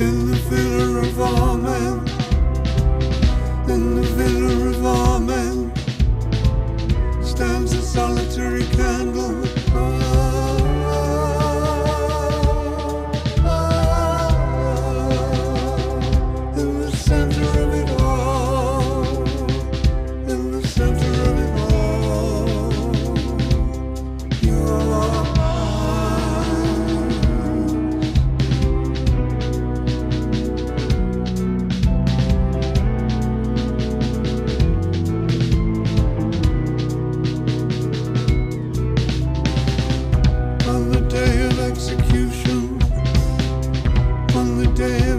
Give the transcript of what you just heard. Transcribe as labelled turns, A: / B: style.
A: in the villa of our men, in the villa of our men, stands a solitary candle. came.